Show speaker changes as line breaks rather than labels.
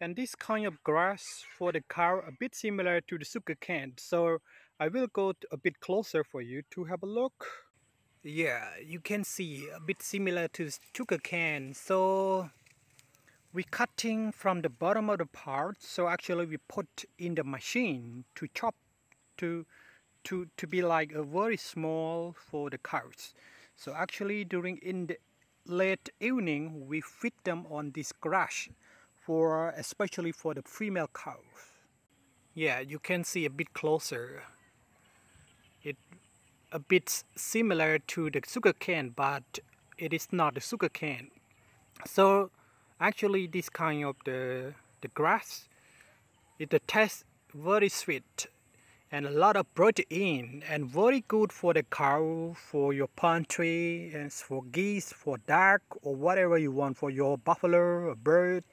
and this kind of grass for the cow a bit similar to the sugar cane. So I will go a bit closer for you to have a look. Yeah you can see a bit similar to sugar cane. So we cutting from the bottom of the part. So actually we put in the machine to chop to to to be like a very small for the cows. So actually during in the late evening we feed them on this grass for especially for the female cows. Yeah you can see a bit closer. It a bit similar to the sugar cane but it is not the sugar cane so actually this kind of the the grass it tastes very sweet and a lot of protein and very good for the cow for your poultry and for geese for duck or whatever you want for your buffalo bird